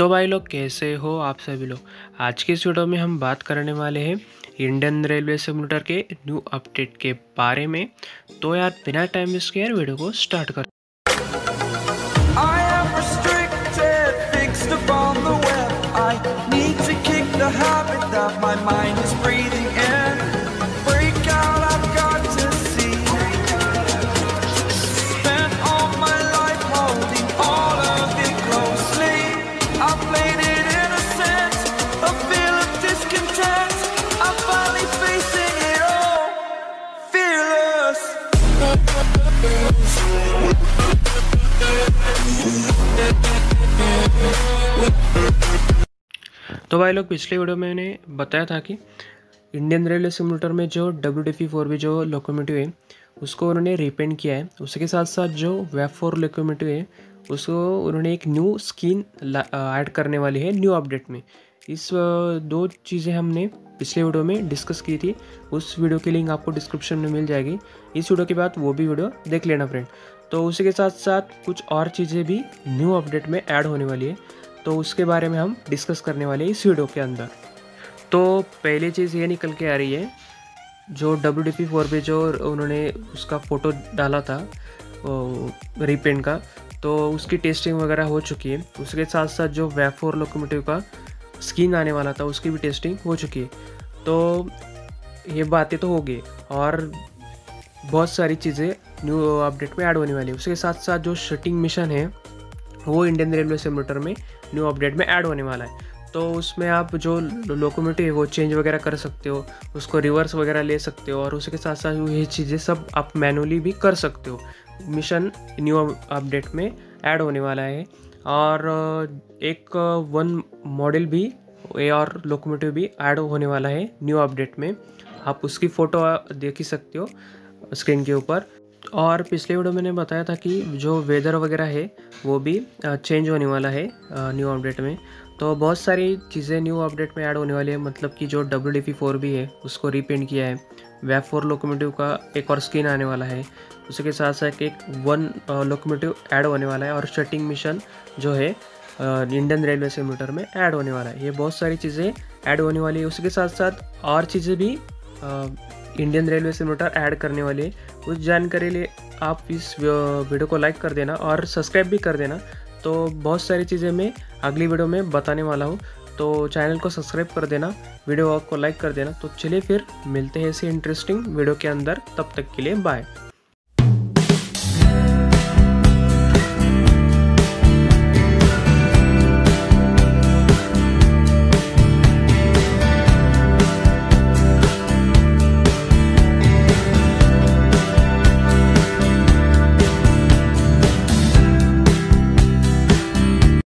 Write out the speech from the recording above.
तो भाई लोग, कैसे हो आप सभी लोग? आज के इस वीडियो में हम बात करने वाले हैं इंडियन रेलवे सिमुलेटर के न्यू अपडेट के बारे में। तो यार, बिना टाइम वेस्ट के यार वीडियो को स्टार्ट कर. I need to kick the habit that my mind is breathing तो भाई लोग, पिछले वीडियो में मैंने बताया था कि इंडियन रेलवे सिमुलेटर में जो डब्ल्यू डी फोर भी जो लोकोमेटिव है, उसको उन्होंने रिपेंट किया है। उसके साथ साथ जो वेब फोर लोकोमेटिव है, उसको उन्होंने एक न्यू स्किन ऐड करने वाली है न्यू अपडेट में। इस दो चीज़ें हमने पिछले वीडियो में डिस्कस की थी। उस वीडियो की लिंक आपको डिस्क्रिप्शन में मिल जाएगी। इस वीडियो के बाद वो भी वीडियो देख लेना फ्रेंड तो उसी के साथ साथ कुछ और चीज़ें भी न्यू अपडेट में ऐड होने वाली है। तो उसके बारे में हम डिस्कस करने वाले इस वीडियो के अंदर। तो पहली चीज़ ये निकल के आ रही है, जो डब्ल्यू डी पी फोर पे जो उन्होंने उसका फ़ोटो डाला था रिपेंट का तो उसकी टेस्टिंग वगैरह हो चुकी है। उसके साथ साथ जो वेब फोर लोकोमोटिव का स्किन आने वाला था, उसकी भी टेस्टिंग हो चुकी है। तो ये बातें तो हो गई और बहुत सारी चीज़ें न्यू अपडेट में ऐड होने वाली है। उसके साथ साथ जो शटिंग मिशन है वो इंडियन रेलवे सिमुलेटर में न्यू अपडेट में ऐड होने वाला है। तो उसमें आप जो लोकोमोटिव है, वो चेंज वगैरह कर सकते हो, उसको रिवर्स वगैरह ले सकते हो और उसके साथ साथ ये चीज़ें सब आप मैनुअली भी कर सकते हो। मिशन न्यू अपडेट में ऐड होने वाला है और एक वन मॉडल भी, ए और लोकोमोटिव भी ऐड होने वाला है न्यू अपडेट में। आप उसकी फ़ोटो देख ही सकते हो स्क्रीन के ऊपर। और पिछले वीडियो मैंने बताया था कि जो वेदर वगैरह है, वो भी चेंज होने वाला है न्यू अपडेट में। तो बहुत सारी चीज़ें न्यू अपडेट में ऐड होने वाली है मतलब कि जो डब्ल्यू डी पी फोर भी है, उसको रीपेंट किया है। वेब फोर लोकोमोटिव का एक और स्किन आने वाला है। उसके साथ साथ एक वन लोकोमोटिव ऐड होने वाला है और शटिंग मिशन जो है इंडियन रेलवे सिमुलेटर में ऐड होने वाला है। ये बहुत सारी चीज़ें ऐड होने वाली है। उसके साथ साथ और चीज़ें भी इंडियन रेलवे से मोटर ऐड करने वाले, उस जानकारी लिए आप इस वीडियो को लाइक कर देना और सब्सक्राइब भी कर देना। तो बहुत सारी चीज़ें मैं अगली वीडियो में बताने वाला हूँ। तो चैनल को सब्सक्राइब कर देना वीडियो को लाइक कर देना। तो चलिए फिर मिलते हैं ऐसे इंटरेस्टिंग वीडियो के अंदर। तब तक के लिए बाय